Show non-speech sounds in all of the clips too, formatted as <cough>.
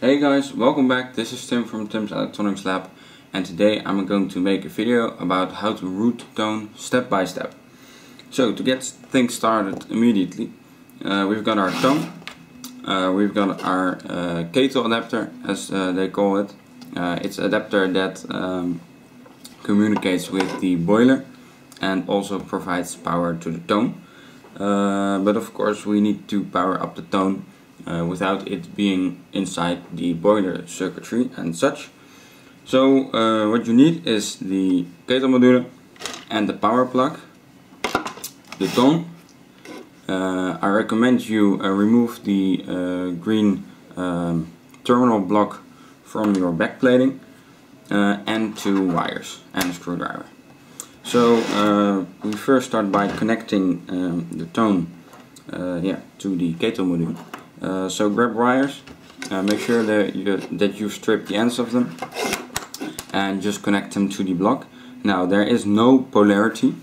Hey guys, welcome back. This is Tim from Tim's Electronics Lab and today I'm going to make a video about how to root tone step by step. So to get things started immediately, uh, we've got our tone, uh, we've got our uh, Ketel adapter as uh, they call it. Uh, it's an adapter that um, communicates with the boiler and also provides power to the tone. Uh, but of course we need to power up the tone uh, without it being inside the boiler circuitry and such. So uh, what you need is the Ketel module and the power plug, the tone. Uh, I recommend you uh, remove the uh, green um, terminal block from your back backplating and two wires and a screwdriver. So uh, we first start by connecting um, the tone uh, yeah, to the Ketel module. Uh, so grab wires, uh, make sure that you, that you strip the ends of them and just connect them to the block. Now there is no polarity,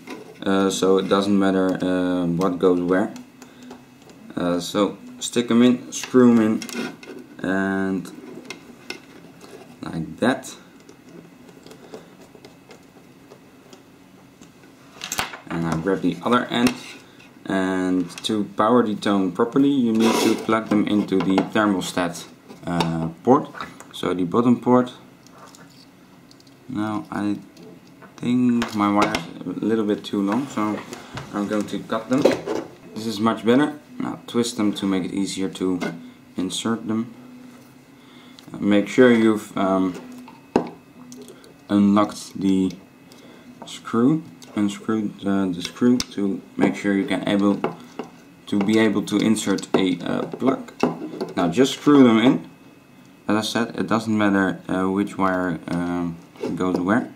uh, so it doesn't matter uh, what goes where. so stick them in, screw them in and like that. and I grab the other end and to power the tone properly you need to plug them into the thermostat uh, port. So the bottom port. Now I think my wire is a little bit too long so I'm going to cut them. This is much better. Now twist them to make it easier to insert them. Make sure you've um, unlocked the screw unscrew the, the, screw to make sure you can able to be able to insert a uh, plug. Now just screw them in. As I said, it doesn't matter uh, which wire um, goes where.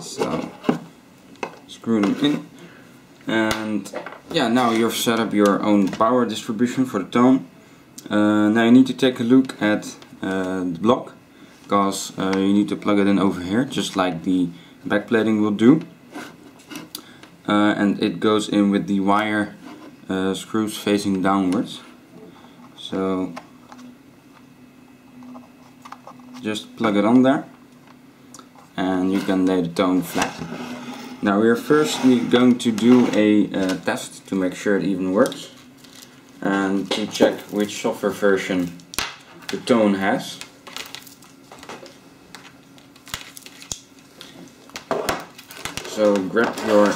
So screw them in and yeah now you've set up your own power distribution for the tone. Uh, now you need to take a look at uh, the block because uh, you need to plug it in over here just like the backplating will do. Uh, and it goes in with the wire uh, screws facing downwards. So just plug it on there and you can lay the tone flat. Now we are firstly going to do a uh, test to make sure it even works and to check which software version the tone has So grab your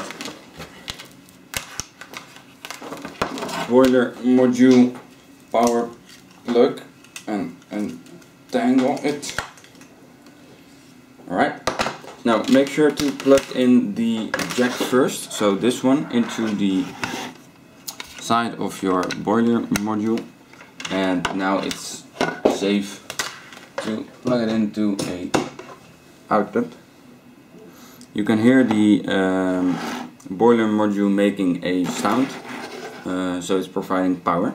boiler module power plug and entangle it. Alright. Now make sure to plug in the jack first, so this one into the side of your boiler module and now it's safe to plug it into a outlet you can hear the um, boiler module making a sound, uh, so it's providing power.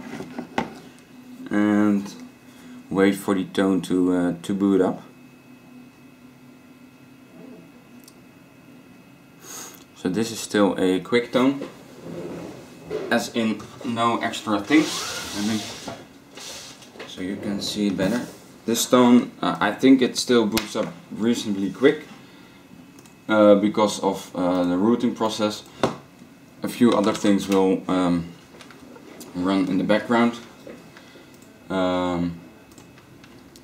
And wait for the tone to, uh, to boot up. So this is still a quick tone, as in no extra things. so you can see it better. This tone, uh, I think it still boots up reasonably quick uh, because of uh, the rooting process. A few other things will um, run in the background. Um,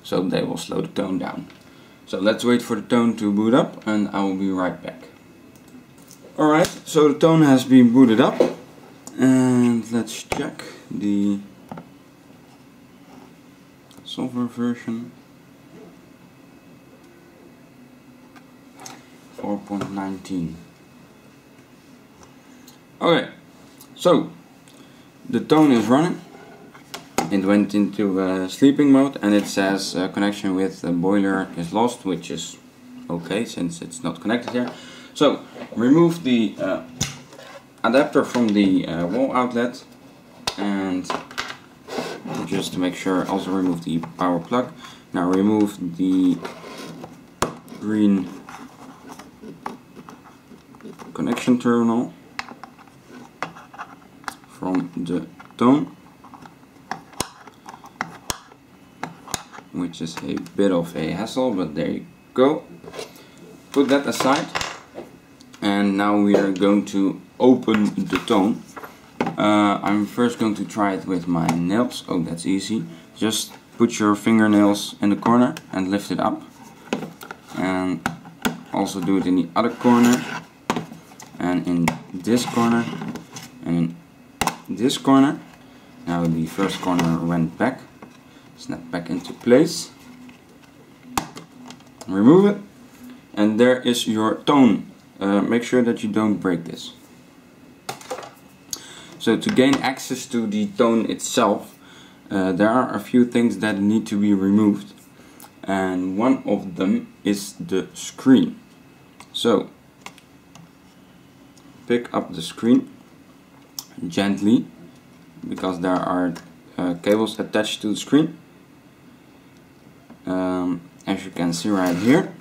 so they will slow the tone down. So let's wait for the tone to boot up and I will be right back. Alright, so the tone has been booted up and let's check the software version. 4.19 okay so the tone is running. It went into uh, sleeping mode and it says uh, connection with the boiler is lost which is okay since it's not connected here. So remove the uh, adapter from the uh, wall outlet and just to make sure also remove the power plug. Now remove the green connection terminal from the tone which is a bit of a hassle but there you go. Put that aside and now we are going to open the tone. Uh, I'm first going to try it with my nails. Oh that's easy. Just put your fingernails in the corner and lift it up and also do it in the other corner and in this corner and in this corner now the first corner went back snap back into place. Remove it and there is your tone. Uh, make sure that you don't break this. So to gain access to the tone itself uh, there are a few things that need to be removed. And one of them is the screen. So pick up the screen gently because there are uh, cables attached to the screen. Um, as you can see right here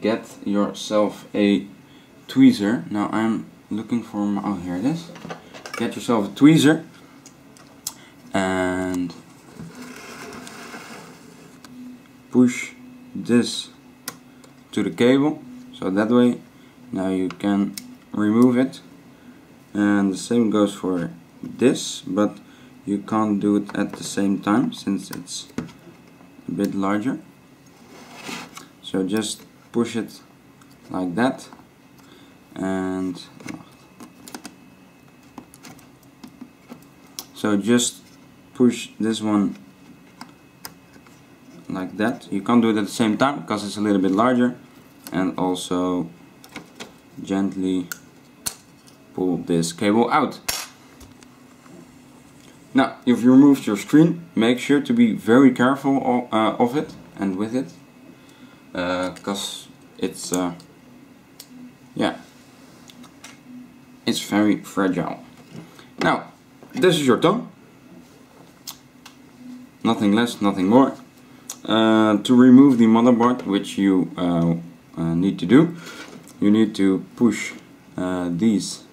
get yourself a tweezer. Now I'm looking for my, oh here it is. Get yourself a tweezer and push this to the cable so that way now you can remove it. And the same goes for this but you can't do it at the same time since it's a bit larger. So just push it like that. And so just push this one like that. You can't do it at the same time because it's a little bit larger and also gently pull this cable out. Now if you removed your screen make sure to be very careful of, uh, of it and with it because uh, it's uh, yeah it's very fragile. Now this is your tone nothing less nothing more. Uh, to remove the motherboard which you uh, need to do you need to push uh, these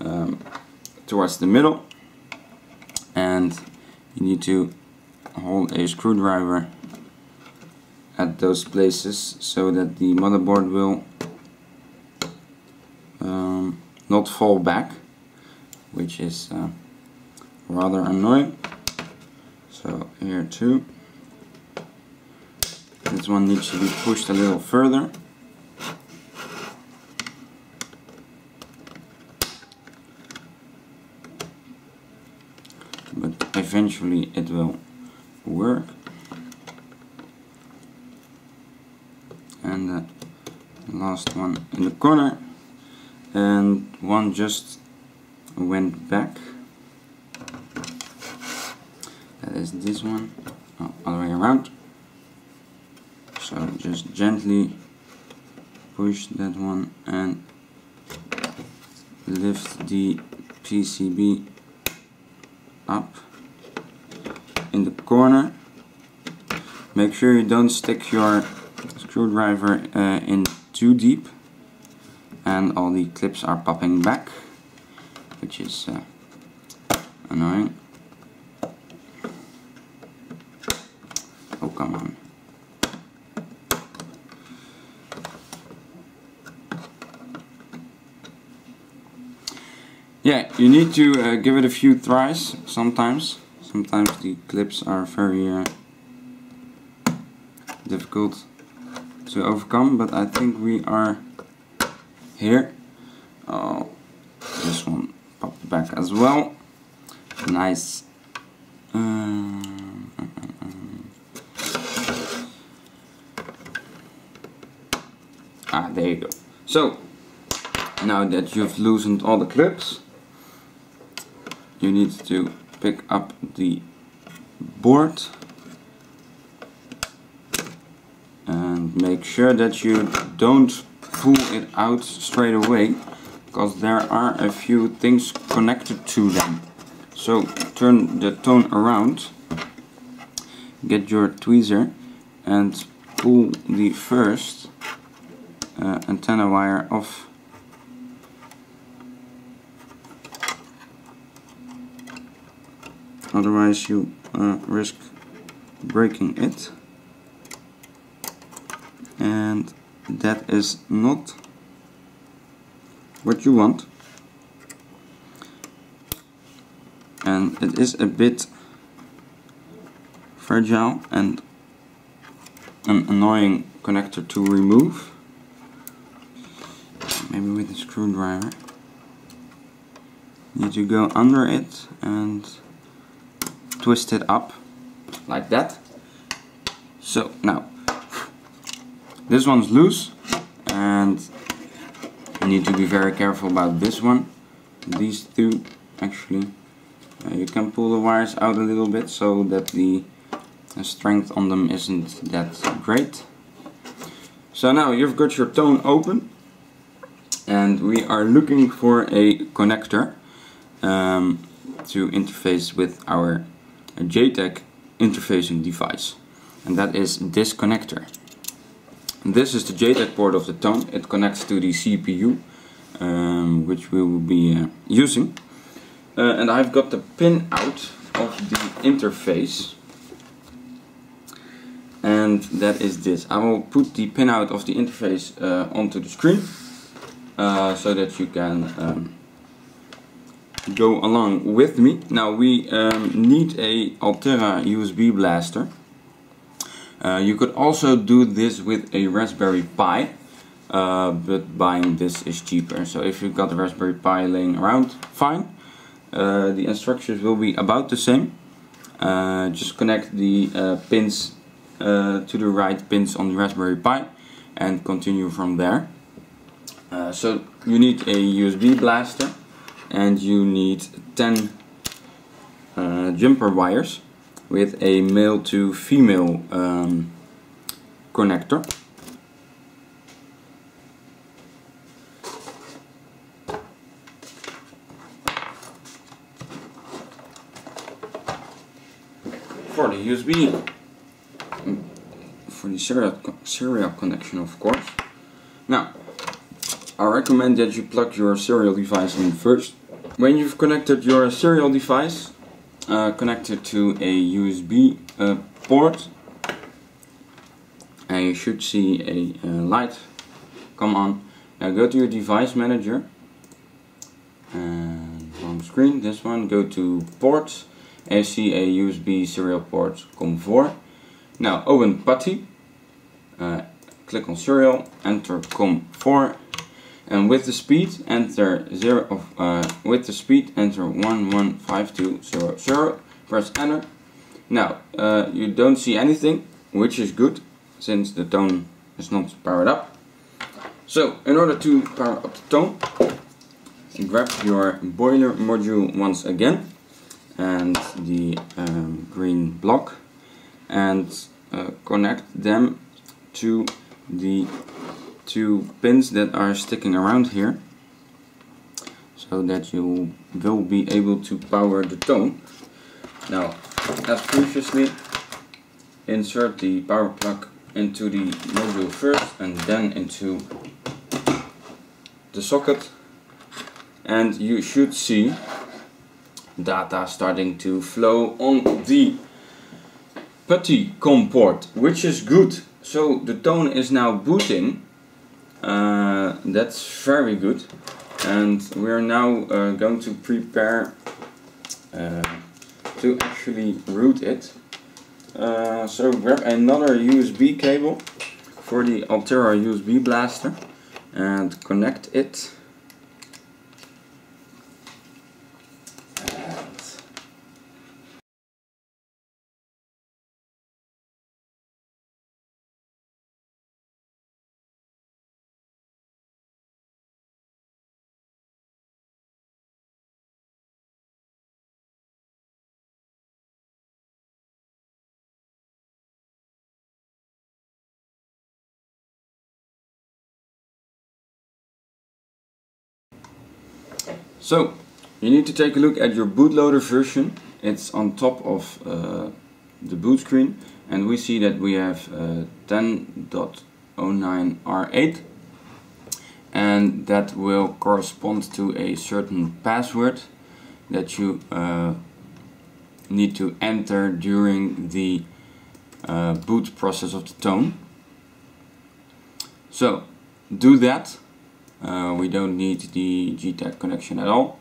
um, towards the middle. And you need to hold a screwdriver at those places so that the motherboard will um, not fall back which is uh, rather annoying. So here too this one needs to be pushed a little further. But eventually it will work. And the last one in the corner. And one just went back. That is this one. Oh, all the way around so just gently push that one and lift the PCB up in the corner. Make sure you don't stick your screwdriver uh, in too deep and all the clips are popping back which is uh, annoying. Oh come on yeah you need to uh, give it a few tries sometimes. Sometimes the clips are very uh, difficult to overcome but I think we are here. Oh this one popped back as well. Nice. Ah there you go. So now that you've loosened all the clips you need to pick up the board and make sure that you don't pull it out straight away because there are a few things connected to them. So turn the tone around get your tweezer and pull the first uh, antenna wire off otherwise you uh, risk breaking it. And that is not what you want. And it is a bit fragile and an annoying connector to remove. Maybe with a screwdriver. You need to go under it and twist it up like that. So now this one's loose and you need to be very careful about this one. These two actually uh, you can pull the wires out a little bit so that the strength on them isn't that great. So now you've got your tone open and we are looking for a connector um, to interface with our JTAG interfacing device and that is this connector. This is the JTAG port of the tone, it connects to the CPU um, which we will be uh, using uh, and I've got the pin out of the interface and that is this. I will put the pinout of the interface uh, onto the screen uh, so that you can um, go along with me. Now we um, need a Altera USB blaster. Uh, you could also do this with a Raspberry Pi, uh, but buying this is cheaper. So if you've got a Raspberry Pi laying around, fine. Uh, the instructions will be about the same. Uh, just connect the pins uh, to the right pins on the Raspberry Pi and continue from there. Uh, so you need a USB blaster and you need 10 uh, jumper wires with a male to female um, connector. For the USB for the serial, serial connection of course. Now, I recommend that you plug your serial device in first. When you've connected your serial device, uh, connect it to a USB uh, port and you should see a uh, light come on. Now go to your device manager and on screen, this one, go to ports and see a USB serial port COM4. Now open PuTTY uh, click on serial, enter COM4 and with the speed enter 0 uh, with the speed enter 115200 press enter. Now uh, you don't see anything which is good since the tone is not powered up. So in order to power up the tone grab your boiler module once again and the um, green block and uh, connect them to the two pins that are sticking around here so that you will be able to power the tone. Now, as previously, insert the power plug into the module first and then into the socket and you should see data starting to flow on the PuTTY COM port, which is good so the tone is now booting. Uh, that's very good. And we're now uh, going to prepare uh, to actually root it. Uh, so grab another USB cable for the Altera USB blaster and connect it So, you need to take a look at your bootloader version. It's on top of uh, the boot screen and we see that we have uh, 10.09R8 and that will correspond to a certain password that you uh, need to enter during the uh, boot process of the tone. So do that. Uh, we don't need the GTAG connection at all.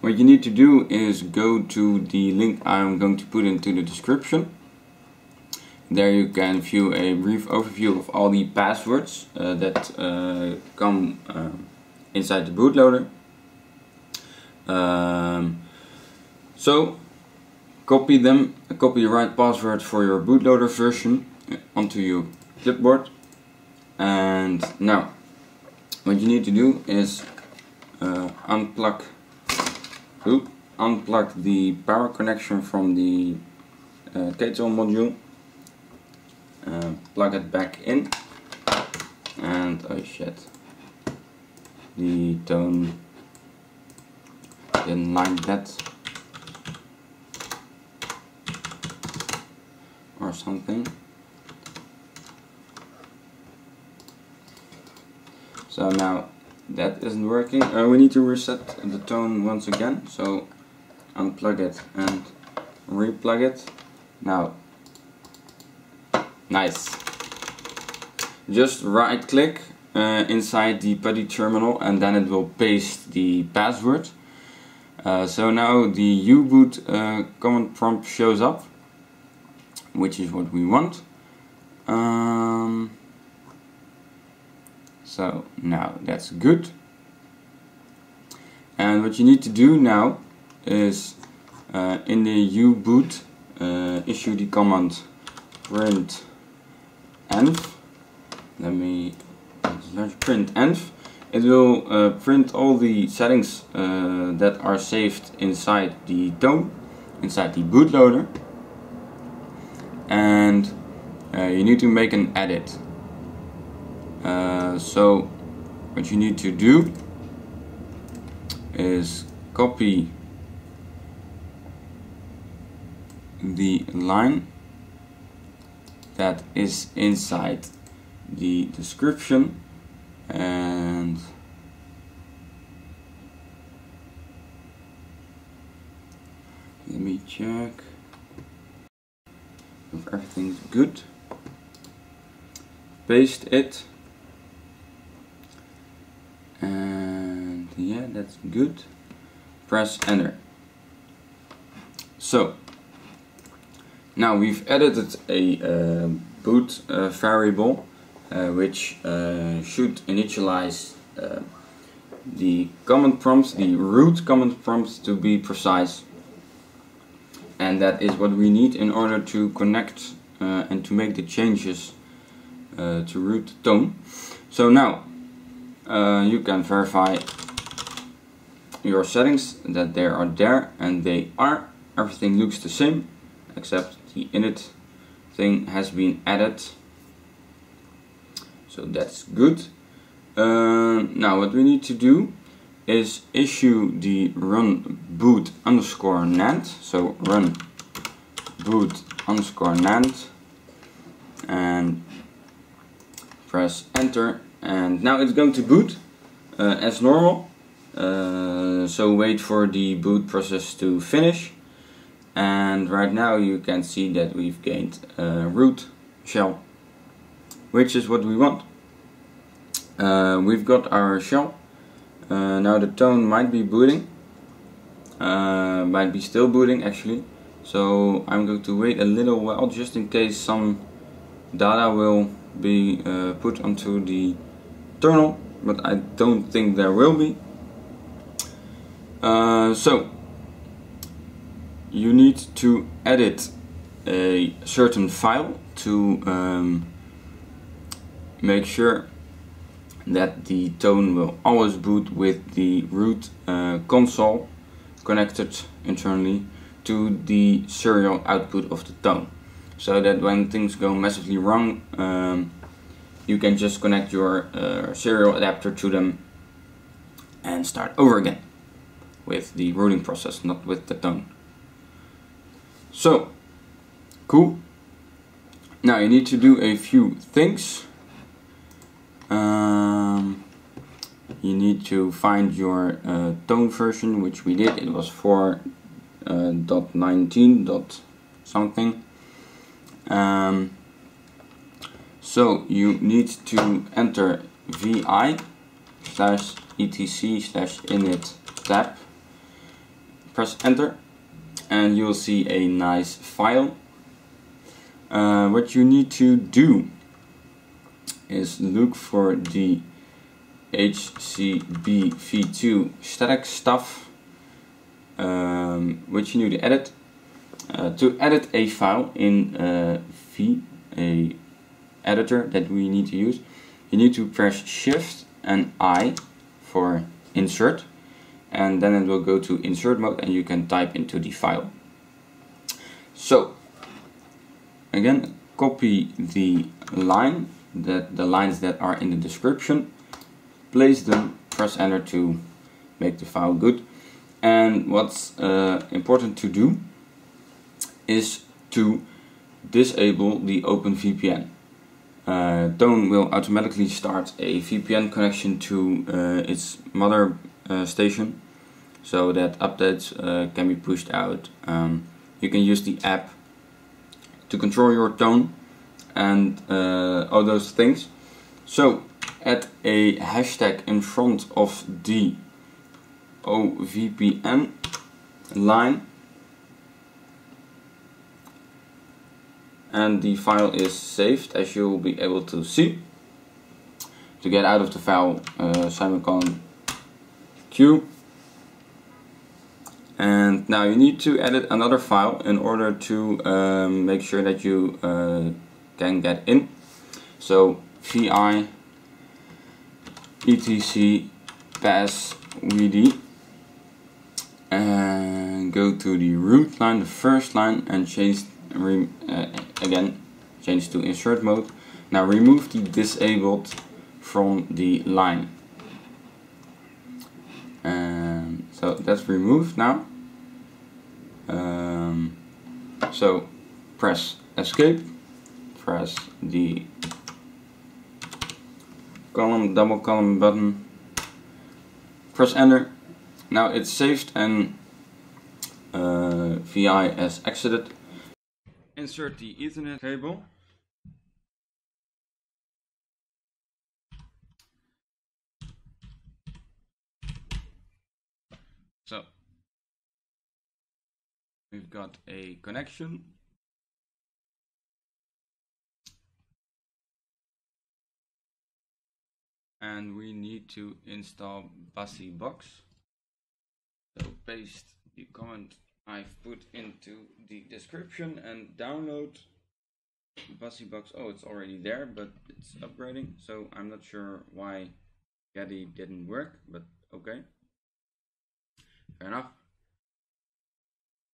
What you need to do is go to the link I'm going to put into the description. There you can view a brief overview of all the passwords uh, that uh, come uh, inside the bootloader. Um, so copy them, copy the right password for your bootloader version onto your clipboard. And now what you need to do is uh, unplug Oop, unplug the power connection from the uh, module, uh, plug it back in, and oh shit, the tone didn't like that, or something. So now that isn't working. Uh, we need to reset the tone once again. So unplug it and replug it. Now, nice. Just right click uh, inside the PuTTY terminal and then it will paste the password. Uh, so now the U-boot uh, command prompt shows up, which is what we want. Um, so now that's good. And what you need to do now is uh, in the U-boot uh, issue the command print env. Let me print env. It will uh, print all the settings uh, that are saved inside the tone, inside the bootloader. And uh, you need to make an edit. Uh, so what you need to do is copy the line that is inside the description and let me check if everything's good. Paste it and yeah that's good. Press enter. So now we've edited a uh, boot uh, variable uh, which uh, should initialize uh, the command prompt, the root command prompt to be precise. And that is what we need in order to connect uh, and to make the changes to root tone. So now uh, you can verify your settings that they are there and they are. Everything looks the same except the init thing has been added. So that's good. Uh, now what we need to do is issue the run boot underscore nand so run boot underscore nand and press enter and now it's going to boot uh, as normal. Uh, so wait for the boot process to finish. And right now you can see that we've gained a root shell which is what we want. Uh, we've got our shell. Uh, now the tone might be booting. Uh, might be still booting actually. So I'm going to wait a little while just in case some data will be uh, put onto the external, but I don't think there will be. Uh, so, you need to edit a certain file to um, make sure that the tone will always boot with the root uh, console connected internally to the serial output of the tone so that when things go massively wrong um, you can just connect your uh, serial adapter to them and start over again with the rooting process, not with the tone. So, cool. Now you need to do a few things. Um, you need to find your uh, tone version, which we did. It was 4 uh, dot 19 dot something. Um, so you need to enter vi slash etc slash init tab. Press enter and you'll see a nice file. Uh, what you need to do is look for the HCB v2 static stuff um, which you need to edit. Uh, to edit a file in uh, V, a editor that we need to use, you need to press Shift and I for insert and then it will go to insert mode and you can type into the file. So again copy the line that the lines that are in the description place them press enter to make the file good and what's uh, important to do is to disable the OpenVPN. Uh, Tone will automatically start a VPN connection to uh, its mother uh, station so that updates uh, can be pushed out. Um, you can use the app to control your tone and uh, all those things. So add a hashtag in front of the OVPN line and the file is saved as you will be able to see. To get out of the file, uh, semicolon Q and now you need to edit another file in order to um, make sure that you uh, can get in. So vi etc pass vd and go to the root line, the first line and change uh, again change to insert mode. Now remove the disabled from the line. And so that's removed now. Um, so press escape, press the column, double column button, press enter. Now it's saved and uh, VI has exited. Insert the Ethernet cable. So we've got a connection and we need to install BassyBox so paste the comment I've put into the description and download. BassyBox oh it's already there but it's upgrading so I'm not sure why Geddy didn't work but okay. Fair enough.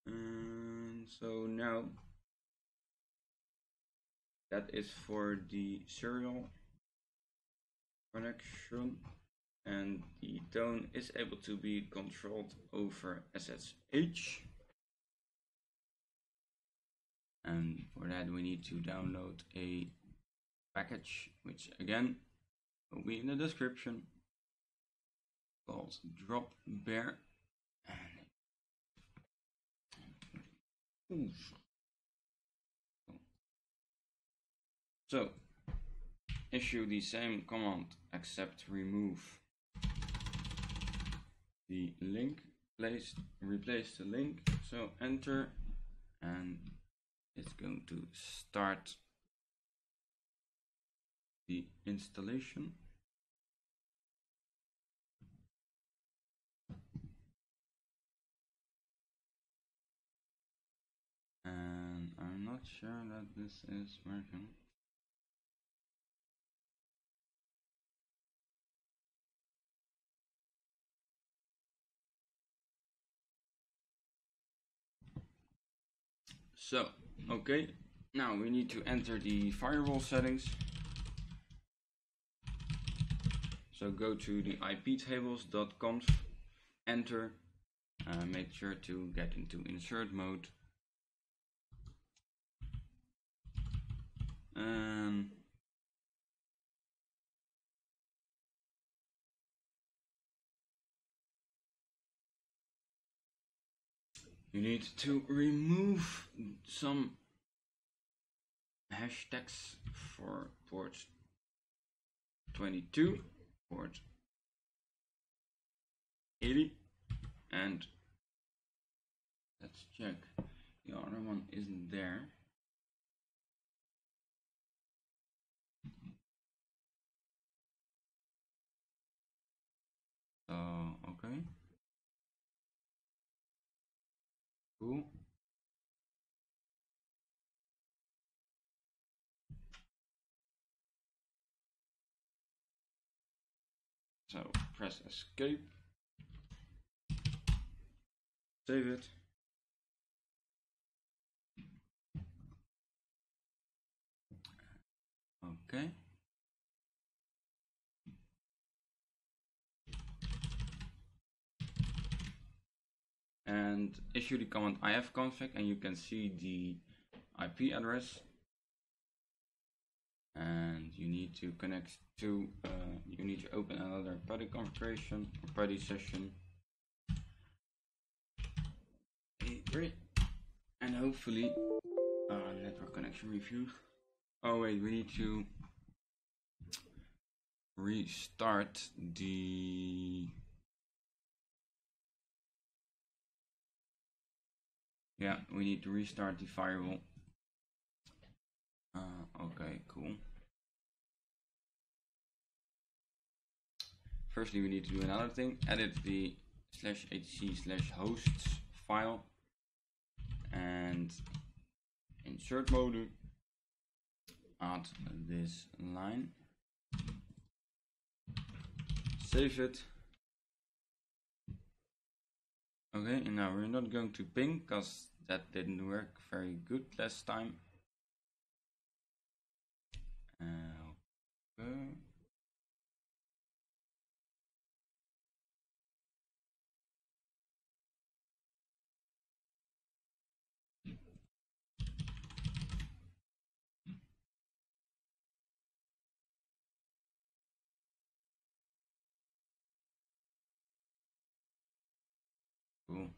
And so now that is for the serial connection and the tone is able to be controlled over SSH and for that we need to download a package which again will be in the description. Called drop bear. So issue the same command except remove. The link place replace the link. So enter and it's going to start the installation. And I'm not sure that this is working. So, okay, now we need to enter the firewall settings. So go to the iptables.conf, enter, uh, make sure to get into insert mode. Um, you need to remove some hashtags for port 22, port 80, and let's check the other one isn't there. So, okay. Cool. So press escape. Save it. Okay. and issue the command ifconfig and you can see the IP address and you need to connect to uh, you need to open another PuTTY configuration or PuTTY session and hopefully uh, network connection review oh wait we need to restart the Yeah, we need to restart the firewall. Uh, okay, cool. Firstly, we need to do another thing. Edit the slash etc slash hosts file and insert mode. Add this line. Save it. Okay, and now we're not going to ping because that didn't work very good last time. Uh, okay. Cool.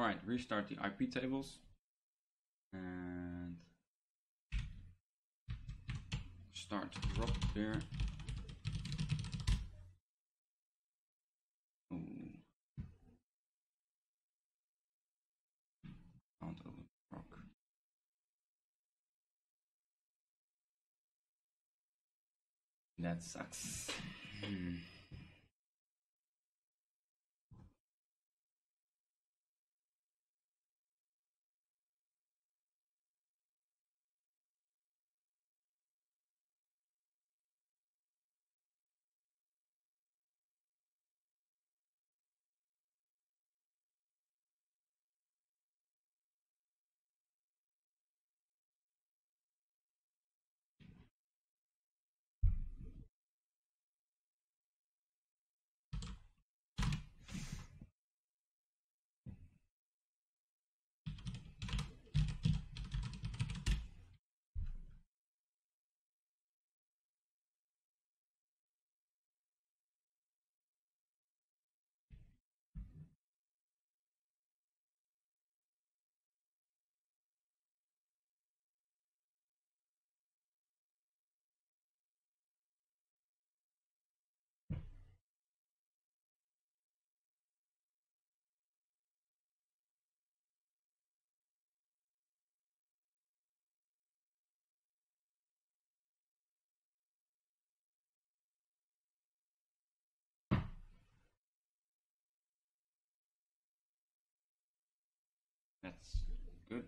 All right, restart the IP tables and start drop here. Oh. Rock. That sucks. Hmm. Good.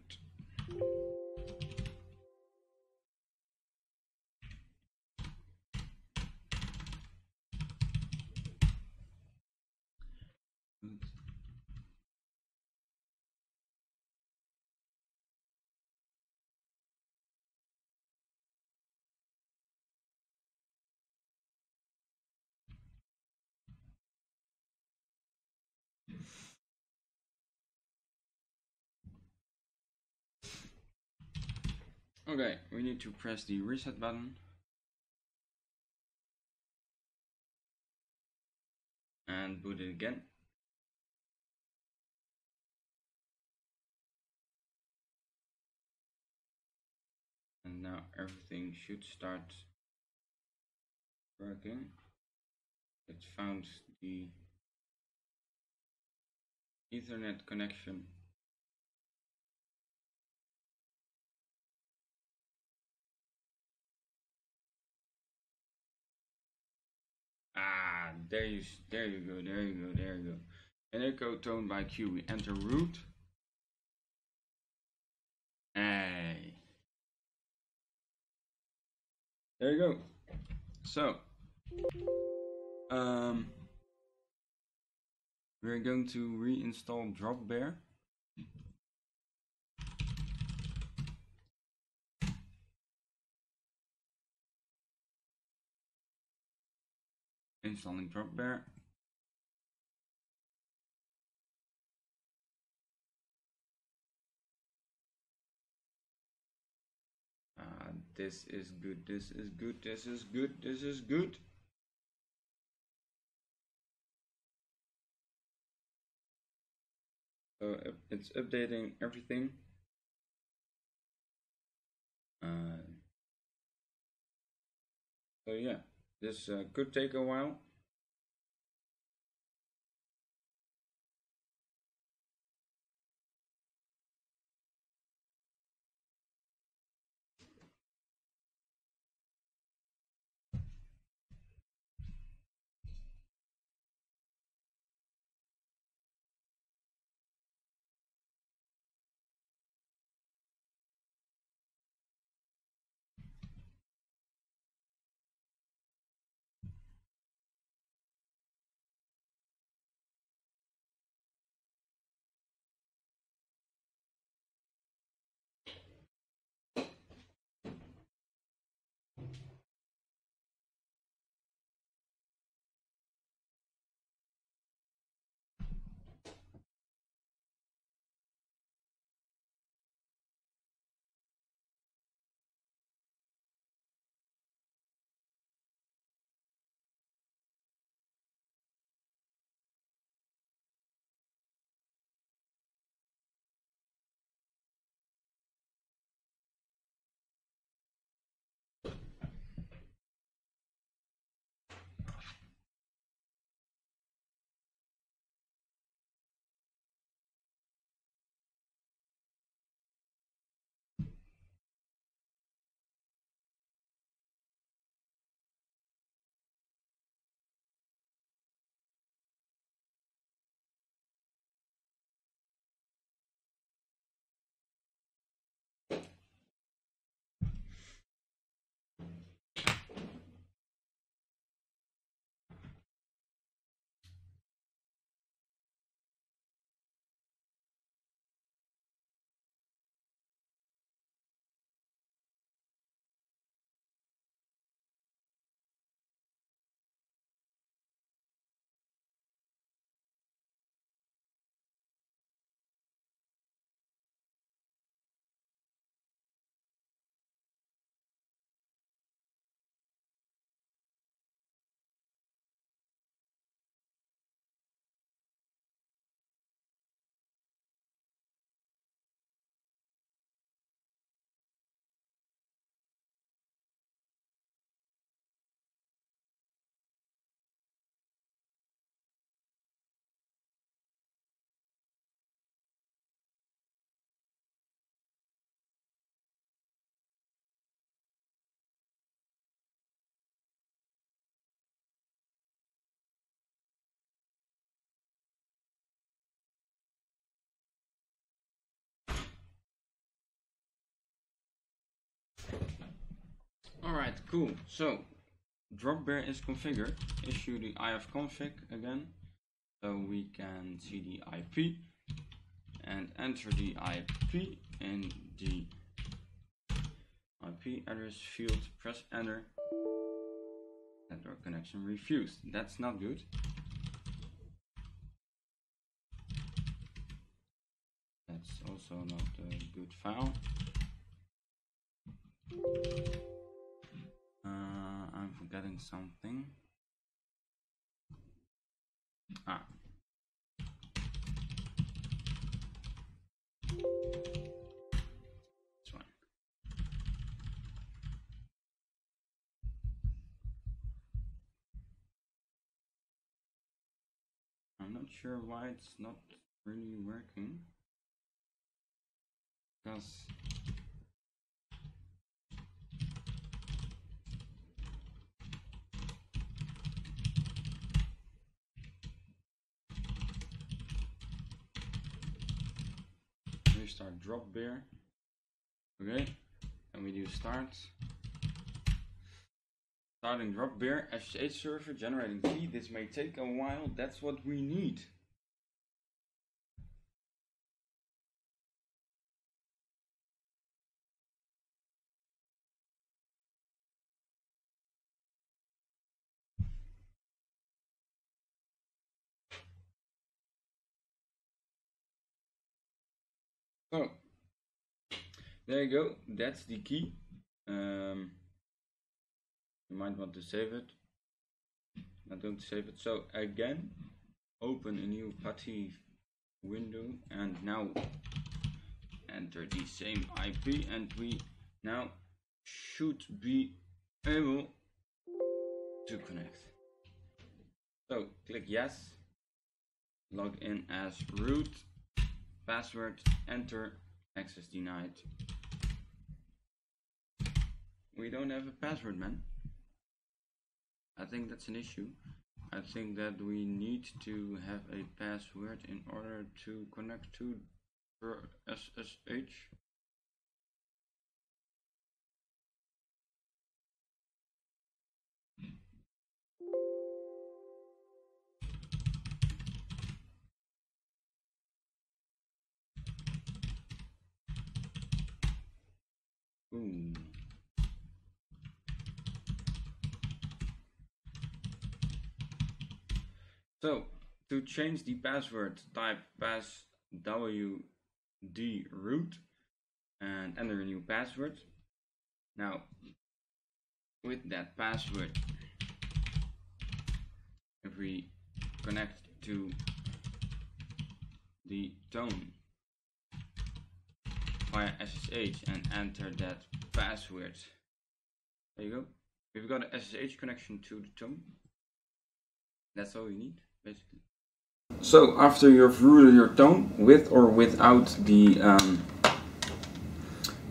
Okay, we need to press the reset button. And boot it again. And now everything should start working. It found the Ethernet connection Ah, there you, there you go, there you go, there you go. An echo tone by Q. We enter root. Hey. There you go. So, um, we're going to reinstall Dropbear. Installing Dropbear. Uh, this is good, this is good, this is good, this is good. So it's updating everything. Uh, so yeah. This uh, could take a while. Alright, cool. So, dropbear is configured. Issue the ifconfig again. So we can see the IP and enter the IP in the IP address field, press enter. Network connection refused. That's not good. That's also not a good file. Forgetting something. Ah. This one. I'm not sure why it's not really working. Because start dropbear. Okay, and we do start. Starting drop dropbear, SSH server generating key. This may take a while. That's what we need. So there you go. That's the key. Um, you might want to save it. I don't save it. So again, open a new PuTTY window and now enter the same IP and we now should be able to connect. So click yes, log in as root Password, enter, access denied. We don't have a password, man. I think that's an issue. I think that we need to have a password in order to connect to SSH. Ooh. So to change the password, type passwd root and enter a new password. Now with that password, if we connect to the tone via SSH and enter that password. There you go. We've got an SSH connection to the tone. That's all you need, basically. So after you've rooted your tone with or without the um,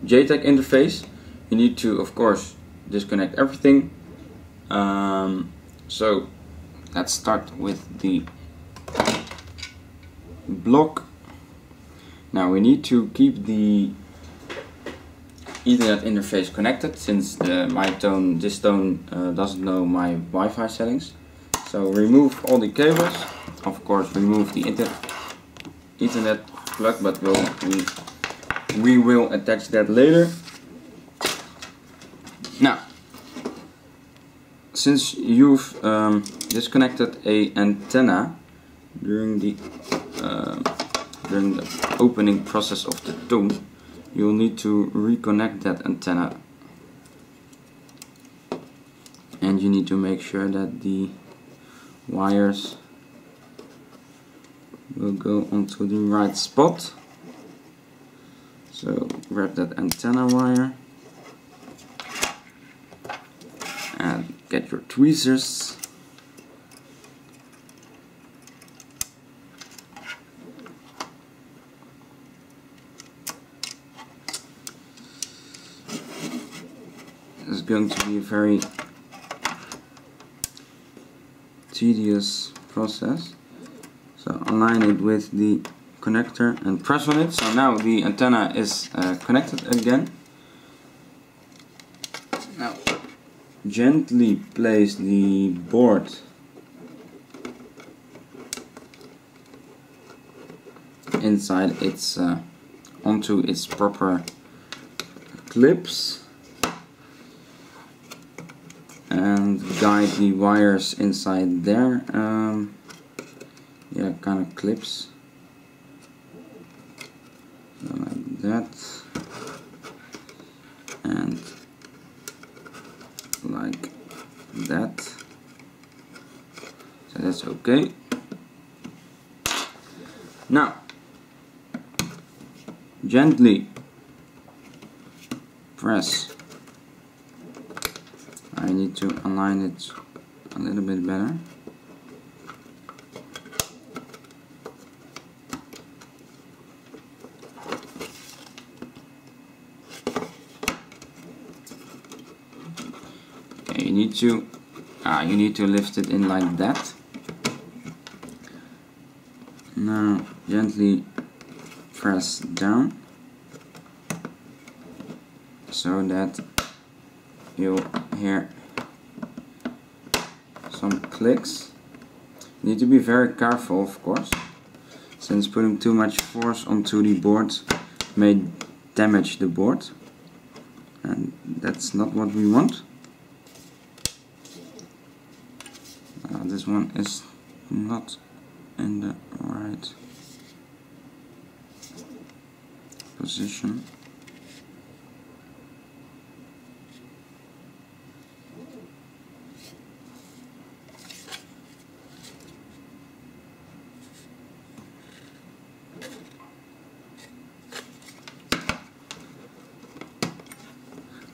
JTAG interface, you need to, of course, disconnect everything. Um, so let's start with the block now we need to keep the Ethernet interface connected since the, my tone, this tone uh, doesn't know my Wi-Fi settings. So remove all the cables, of course remove the inter Ethernet plug, but we'll, we, we will attach that later. Now, since you've um, disconnected a antenna during the uh, during the opening process of the tone, you will need to reconnect that antenna. And you need to make sure that the wires will go onto the right spot. So grab that antenna wire and get your tweezers going to be a very tedious process. So align it with the connector and press on it. So now the antenna is uh, connected again. Now gently place the board inside its uh, onto its proper clips and guide the wires inside there. Um, yeah kind of clips. Like that. And like that. So that's okay. Now gently press I need to align it a little bit better. Okay, you need to ah, you need to lift it in like that. Now gently press down so that you'll hear some clicks. You need to be very careful of course, since putting too much force onto the board may damage the board and that's not what we want. Uh, this one is not in the right position.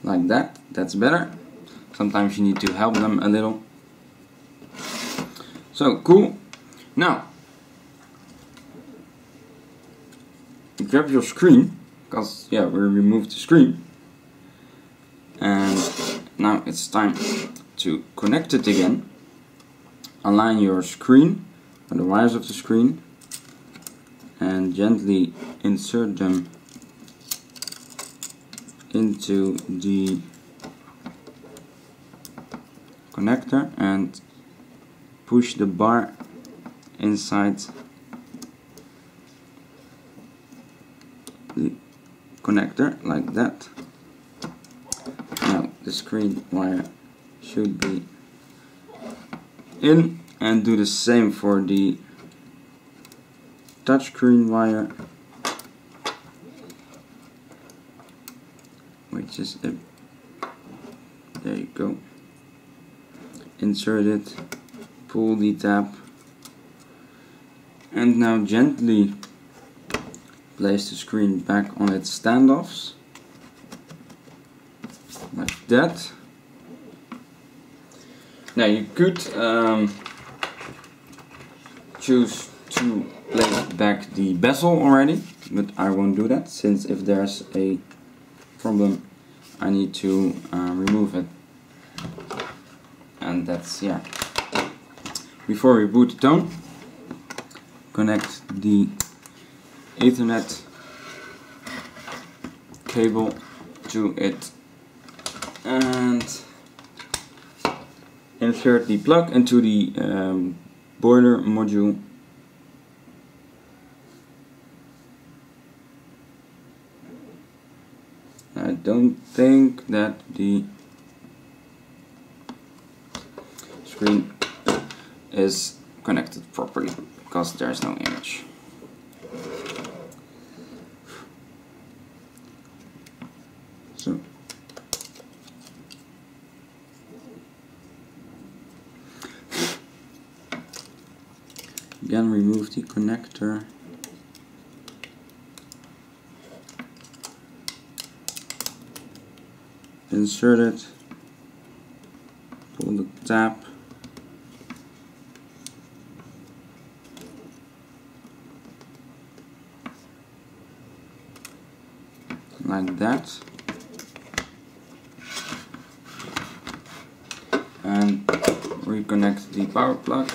like that that's better. Sometimes you need to help them a little. So cool. Now grab your screen because yeah we removed the screen. And now it's time to connect it again. Align your screen or the wires of the screen and gently insert them into the connector and push the bar inside the connector like that. Now the screen wire should be in and do the same for the touchscreen wire which is a there you go insert it pull the tab and now gently place the screen back on its standoffs like that. Now you could um, choose to place back the bezel already but I won't do that since if there's a problem I need to uh, remove it and that's yeah. Before we boot the tone connect the ethernet cable to it and insert the plug into the um, boiler module. I don't think that the screen is connected properly because there's no image. So again remove the connector. Insert it, pull the tap, like that, and reconnect the power plug.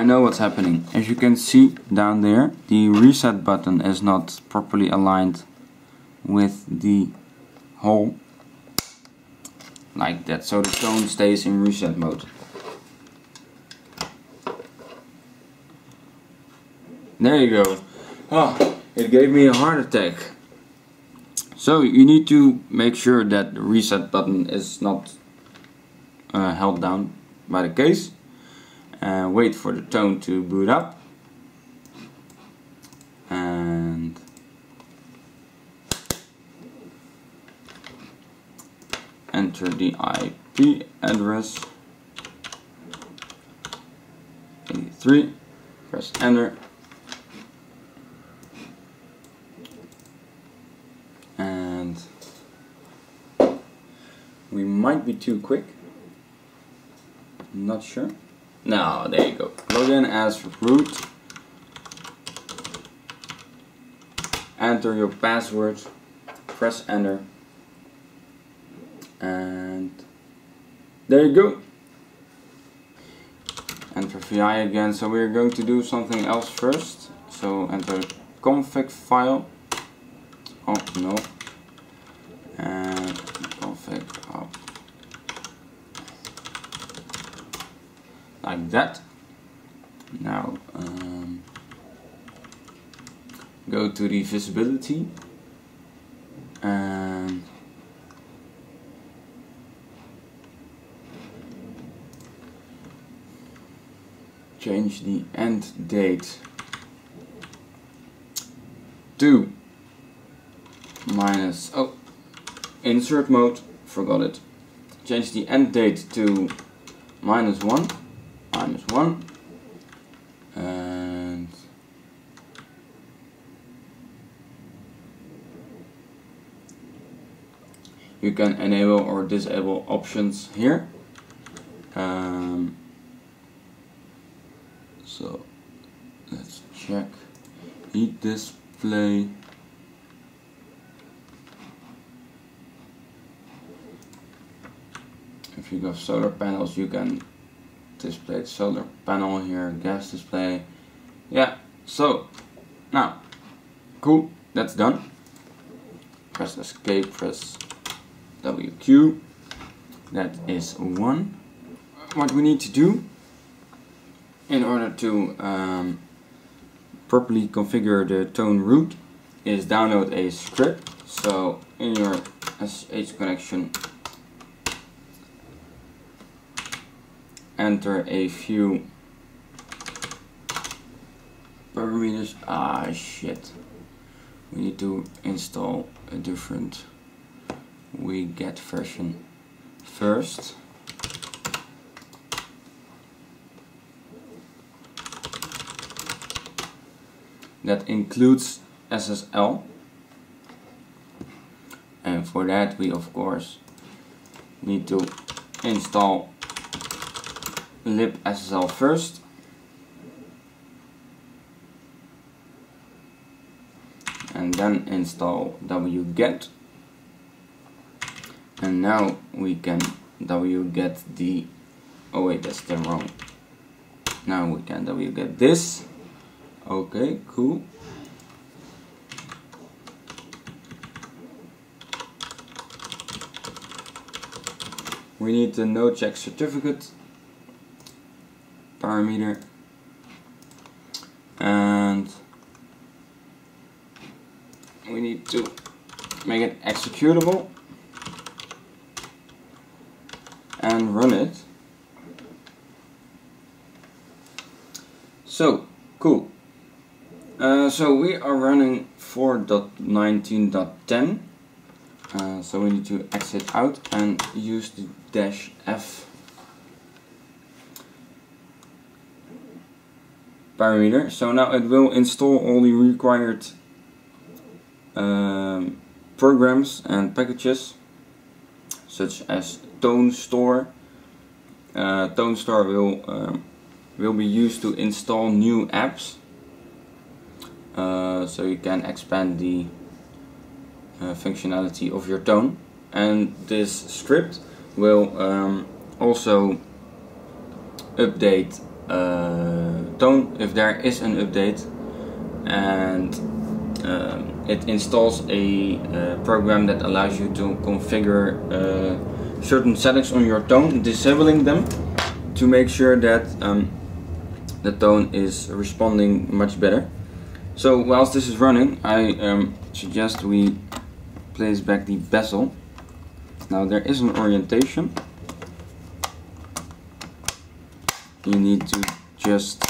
I know what's happening. As you can see down there, the reset button is not properly aligned with the hole like that. So the tone stays in reset mode. There you go. Oh it gave me a heart attack. So you need to make sure that the reset button is not uh, held down by the case and wait for the tone to boot up. And enter the IP address. 83 press enter. And we might be too quick. Not sure now there you go. Log in as root enter your password press enter and there you go. Enter VI again. So we're going to do something else first. So enter config file. Oh no. And config up that. Now um, go to the visibility and change the end date. To minus oh insert mode forgot it. Change the end date to minus 1 1 and you can enable or disable options here. Um, so let's check. Heat display. If you go solar panels you can display solar panel here gas display. Yeah so now cool that's done. Press escape press WQ that is one. What we need to do in order to um, properly configure the tone root is download a script. So in your SSH connection enter a few parameters. Ah shit. We need to install a different wget version. First that includes SSL and for that we of course need to install libSSL first and then install wget and now we can wget the oh wait that's the wrong. Now we can wget this. Okay, cool. We need the no check certificate parameter and we need to make it executable and run it. So, cool. Uh, so we are running 4.19.10 uh, so we need to exit out and use the dash F parameter. So now it will install all the required um, programs and packages such as Tone Store. Uh, Tone Store will um, will be used to install new apps. Uh, so you can expand the uh, functionality of your tone. And this script will um, also update tone if there is an update and um, it installs a uh, program that allows you to configure uh, certain settings on your tone, disabling them to make sure that um, the tone is responding much better. So whilst this is running, I um, suggest we place back the bezel. Now there is an orientation. You need to just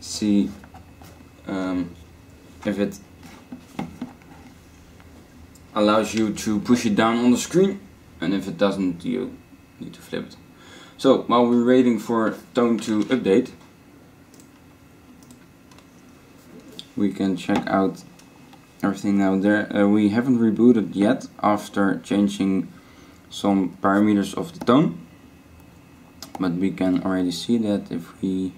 see um, if it allows you to push it down on the screen and if it doesn't you need to flip it. So while we're waiting for tone to update we can check out everything now there. Uh, we haven't rebooted yet after changing some parameters of the tone but we can already see that if we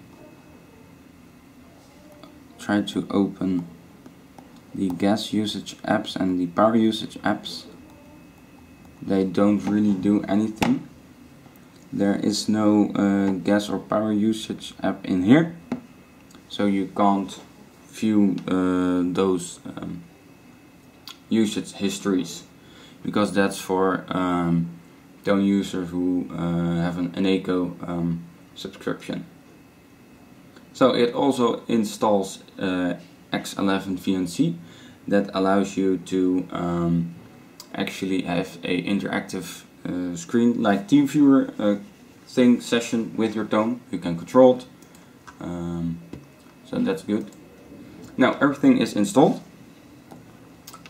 try to open the gas usage apps and the power usage apps they don't really do anything. There is no uh, gas or power usage app in here so you can't view uh, those um, usage histories because that's for um, tone users who uh, have an Eneco um, subscription. So it also installs uh, X11 VNC that allows you to um, actually have a interactive uh, screen like TeamViewer uh, thing session with your tone. You can control it. Um, so that's good. Now everything is installed.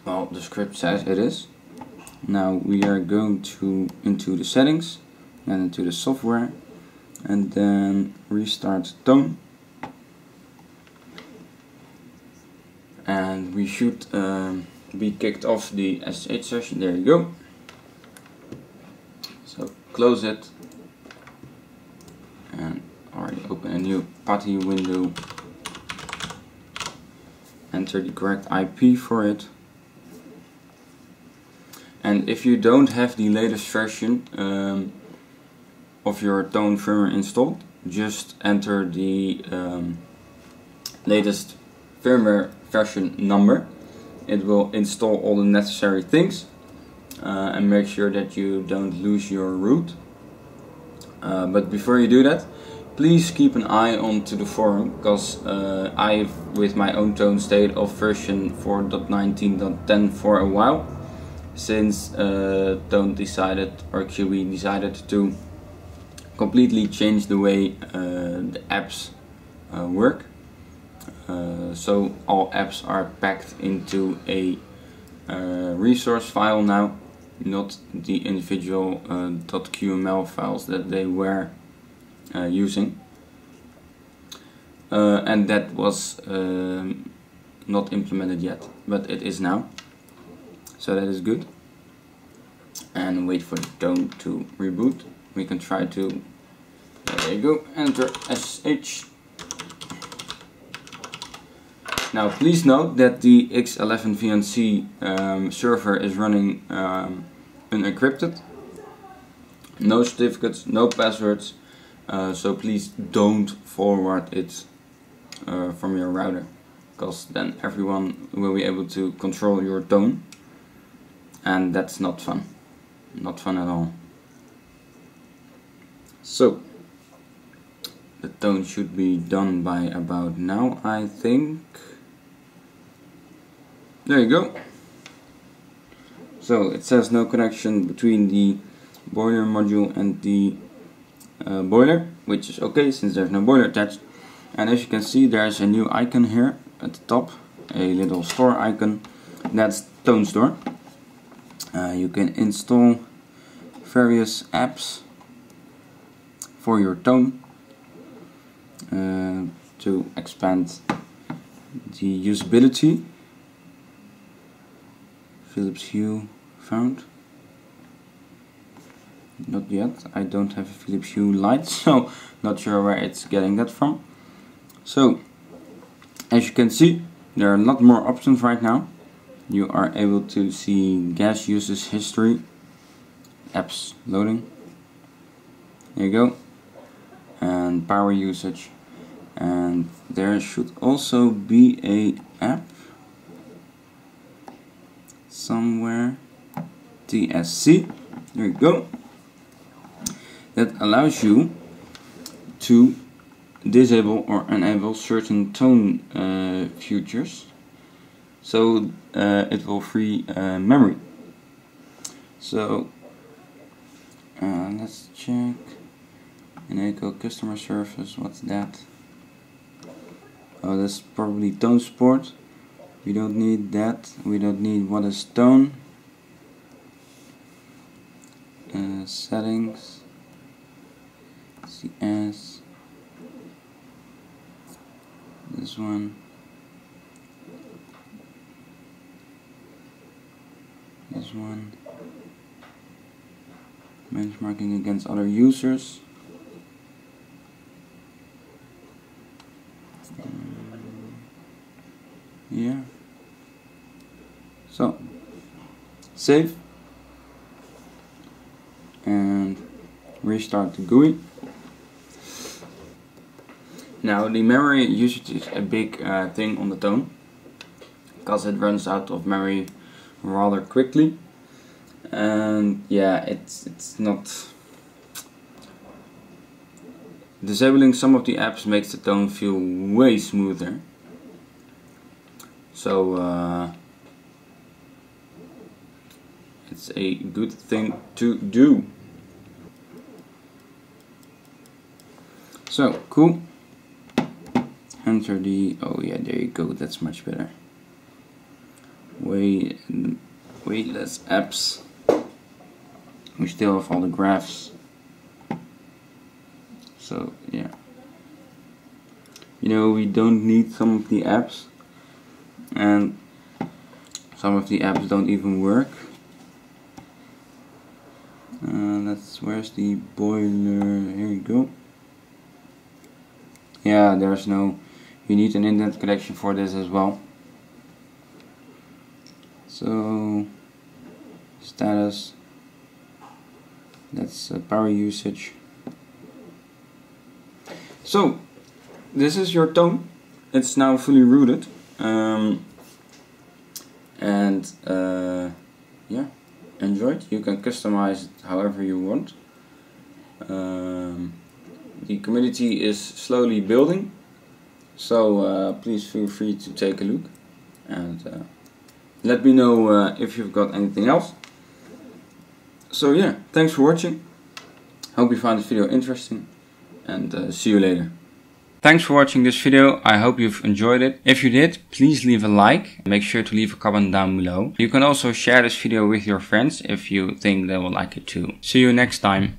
Well, the script says it is. Now we are going to into the settings and into the software and then restart tone. And we should um, be kicked off the SSH session. There you go. So close it and already open a new PuTTY window enter the correct IP for it. And if you don't have the latest version um, of your Tone firmware installed, just enter the um, latest firmware version number. It will install all the necessary things uh, and make sure that you don't lose your root. Uh, but before you do that, Please keep an eye on to the forum because uh, I've with my own tone stayed of version 4.19.10 for a while since uh, Tone decided or QE decided to completely change the way uh, the apps uh, work. Uh, so all apps are packed into a resource file now, not the individual .qml files that they were using uh, and that was um, not implemented yet but it is now so that is good. And wait for tone to reboot. We can try to there you go enter SH now please note that the X11 VNC um, server is running um, unencrypted. No certificates, no passwords uh, so please don't forward it uh, from your router because then everyone will be able to control your tone and that's not fun. Not fun at all. So the tone should be done by about now I think. There you go. So it says no connection between the boiler module and the uh, boiler which is okay since there's no boiler attached. And as you can see there's a new icon here at the top a little store icon. That's Tone Store uh, you can install various apps for your tone uh, to expand the usability Philips Hue found not yet. I don't have a Philips Hue light, <laughs> so not sure where it's getting that from. So, as you can see, there are a lot more options right now. You are able to see gas usage history, apps loading, There you go. And power usage. And there should also be a app somewhere. TSC. There you go. That allows you to disable or enable certain tone uh, features so uh, it will free uh, memory. So uh, let's check. Eneco customer service what's that? Oh that's probably tone support. We don't need that. We don't need what is tone. Uh, settings. CS this one this one. Benchmarking against other users. Yeah. So save. And restart the GUI. Now the memory usage is a big uh, thing on the tone because it runs out of memory rather quickly. And yeah it's it's not disabling some of the apps makes the tone feel way smoother. So uh, it's a good thing to do. So cool. Enter the oh yeah there you go. That's much better way way less apps. We still have all the graphs. So yeah. You know we don't need some of the apps. And some of the apps don't even work. Uh, that's where's the boiler? Here you go. Yeah there's no you need an internet connection for this as well so status that's uh, power usage. So this is your tone. It's now fully rooted um, and uh, yeah enjoy it. You can customize it however you want. Um, the community is slowly building so uh, please feel free to take a look and uh, let me know uh, if you've got anything else. So yeah, thanks for watching. Hope you found this video interesting and uh, see you later. Thanks for watching this video. I hope you've enjoyed it. If you did, please leave a like. Make sure to leave a comment down below. You can also share this video with your friends if you think they will like it too. See you next time.